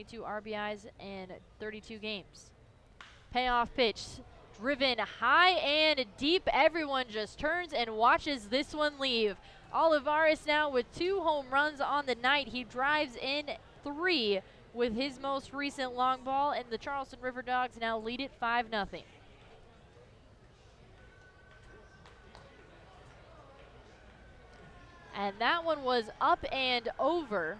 22 RBIs in 32 games. Payoff pitch, driven high and deep. Everyone just turns and watches this one leave. Olivares now with two home runs on the night. He drives in three with his most recent long ball, and the Charleston River Dogs now lead it 5 0. And that one was up and over.